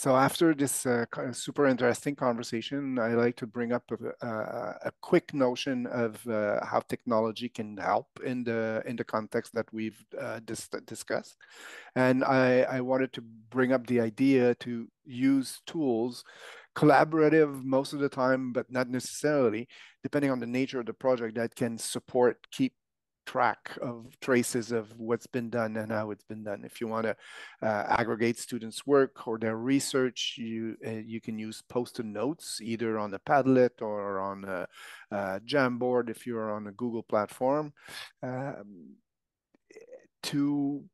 So after this uh, super interesting conversation, I like to bring up a, a, a quick notion of uh, how technology can help in the in the context that we've uh, dis discussed, and I, I wanted to bring up the idea to use tools collaborative most of the time, but not necessarily, depending on the nature of the project that can support keep track of traces of what's been done and how it's been done. If you want to uh, aggregate students' work or their research, you uh, you can use post-it notes either on a Padlet or on a, a Jamboard if you're on a Google platform. Um, to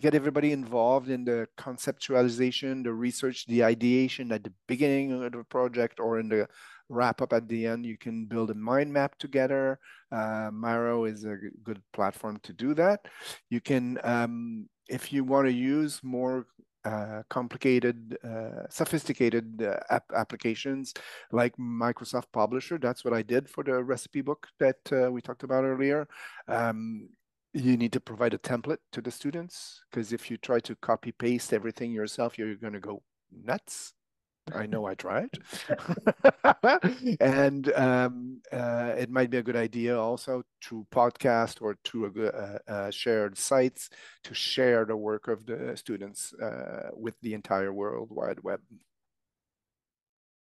get everybody involved in the conceptualization, the research, the ideation at the beginning of the project or in the wrap up at the end. You can build a mind map together. Uh, Miro is a good platform to do that. You can, um, if you want to use more uh, complicated, uh, sophisticated uh, ap applications like Microsoft Publisher. That's what I did for the recipe book that uh, we talked about earlier. Um, you need to provide a template to the students because if you try to copy paste everything yourself, you're going to go nuts. I know I tried. and um, uh, it might be a good idea also to podcast or to a, uh, uh, shared sites to share the work of the students uh, with the entire World Wide Web.